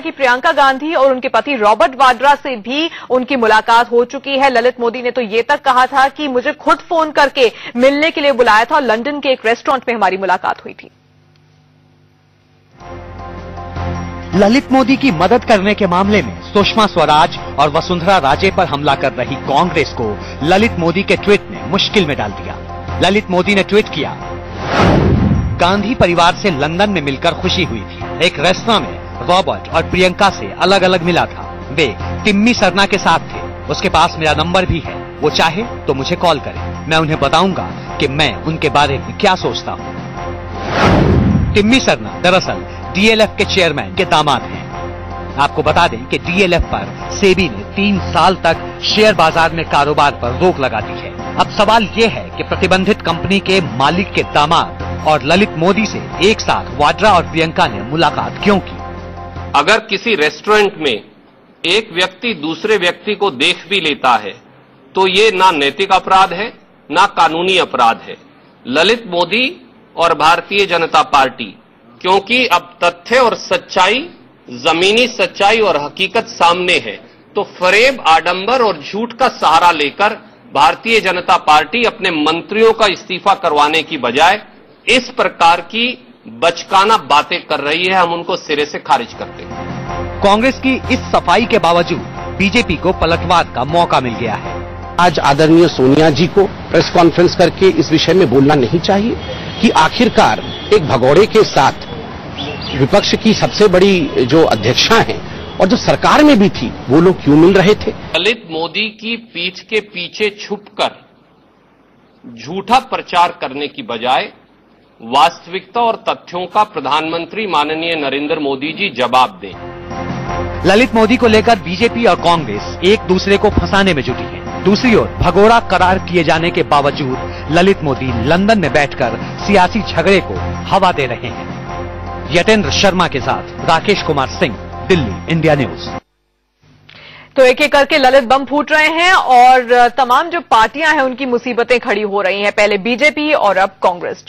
कि प्रियंका गांधी और उनके पति रॉबर्ट वाड्रा से भी उनकी मुलाकात हो चुकी है। ललित मोदी ने तो ये तक कहा था कि मुझे खुद फ़ोन करके मिलने के लिए बुलाया था और लंदन के एक रेस्टोरेंट में हमारी मुलाकात हुई थी। ललित मोदी की मदद करने के मामले में सुषमा स्वराज और वसुंधरा राजे पर हमला कर रही कांग्रेस को ललित मोदी के ट्वीट ने मुश्किल में डाल दिया। ललित मोदी ने ट्वीट किया, गांधी परिवार से लंदन में मिलकर खुशी हुई थी। एक रेस्तरा में रॉबर्ट और प्रियंका से अलग अलग मिला था। वे टिम्मी सरना के साथ थे। उसके पास मेरा नंबर भी है। वो चाहे तो मुझे कॉल करे। मैं उन्हें बताऊँगा कि मैं उनके बारे में क्या सोचता हूँ। टिम्मी सरना दरअसल डीएलएफ के चेयरमैन के दामाद हैं। आपको बता दें कि डीएलएफ पर सेबी ने तीन साल तक शेयर बाज़ार में कारोबार पर रोक लगा दी है। अब सवाल ये है कि प्रतिबंधित कंपनी के मालिक के दामाद और ललित मोदी से एक साथ वाड्रा और प्रियंका ने मुलाकात क्यों की? अगर किसी रेस्टोरेंट में एक व्यक्ति दूसरे व्यक्ति को देख भी लेता है तो ये ना नैतिक अपराध है, ना कानूनी अपराध है। ललित मोदी और भारतीय जनता पार्टी, क्योंकि अब तथ्य और सच्चाई, जमीनी सच्चाई और हकीकत सामने है तो फरेब, आडंबर और झूठ का सहारा लेकर भारतीय जनता पार्टी अपने मंत्रियों का इस्तीफा करवाने की बजाय इस प्रकार की बचकाना बातें कर रही है हम उनको सिरे से खारिज करते हैं। कांग्रेस की इस सफ़ाई के बावजूद बीजेपी को पलटवार का मौका मिल गया है। आज आदरणीय सोनिया जी को प्रेस कॉन्फ्रेंस करके इस विषय में बोलना नहीं चाहिए कि आखिरकार एक भगौड़े के साथ विपक्ष की सबसे बड़ी जो अध्यक्षा है और जो सरकार में भी थी वो लोग क्यों मिल रहे थे? दलित मोदी की पीठ के पीछे छुपकर झूठा प्रचार करने की बजाय वास्तविकता और तथ्यों का प्रधानमंत्री माननीय नरेंद्र मोदी जी जवाब दें। ललित मोदी को लेकर बीजेपी और कांग्रेस एक दूसरे को फंसाने में जुटी है। दूसरी ओर भगोड़ा करार किए जाने के बावजूद ललित मोदी लंदन में बैठकर सियासी झगड़े को हवा दे रहे हैं। यतेंद्र शर्मा के साथ राकेश कुमार सिंह दिल्ली इंडिया न्यूज़। तो एक एक करके ललित बम फूट रहे हैं और तमाम जो पार्टियाँ हैं उनकी मुसीबतें खड़ी हो रही हैं। पहले बीजेपी और अब कांग्रेस।